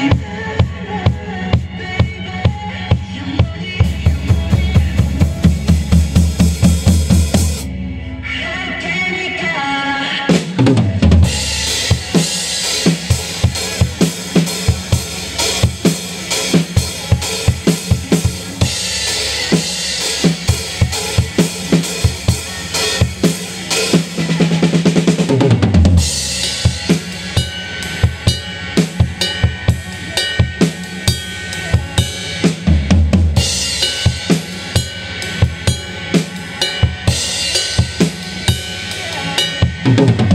she Boom.